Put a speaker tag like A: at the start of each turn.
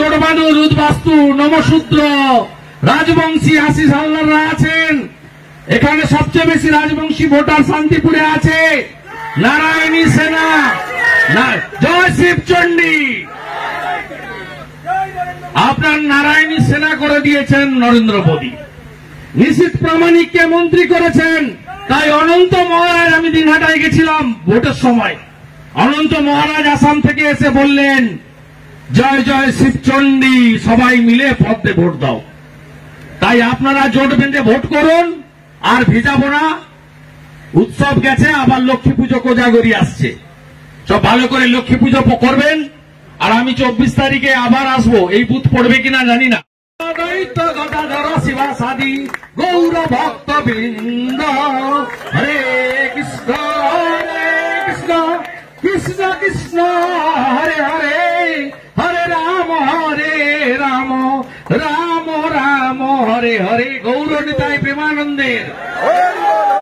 A: চোরবানু রুদবাস্তু নমশূদ্র। রাজবংশী আশিস হালদাররা আছেন। এখানে সবচেয়ে বেশি রাজবংশী ভোটার শান্তিপুরে আছে। নারায়ণী সেনা। জয় শিবচণ্ডী। আপনার নারায়ণী সেনা করে দিয়েছেন নরেন্দ্র মোদী। নিশীত প্রামাণিককে মন্ত্রী করেছেন। তাই অনন্ত মহারাজ, আমি দিনহাটায় গেছিলাম ভোটের সময়। অনন্ত মহারাজ আসাম থেকে এসে বললেন জয় জয় শিবচণ্ডী, সবাই মিলে পদ্মে ভোট দাও। তাই আপনারা জোট বেঁধে ভোট করুন, আর ভিজাবো না। উৎসব গেছে, আবার লক্ষ্মী পুজো কোজাগরি আসছে। সব ভালো করে লক্ষ্মী পুজো করবেন, আর আমি চব্বিশ তারিখে আবার আসব। এই বুথ পড়বে কিনা জানি না। গৌর ভক্ত বৃন্দ হরে কৃষ্ণ কৃষ্ণ কৃষ্ণ কৃষ্ণ, হরে হরে। রাম রাম হরে হরে গৌর নিতাই প্রেমানন্দের।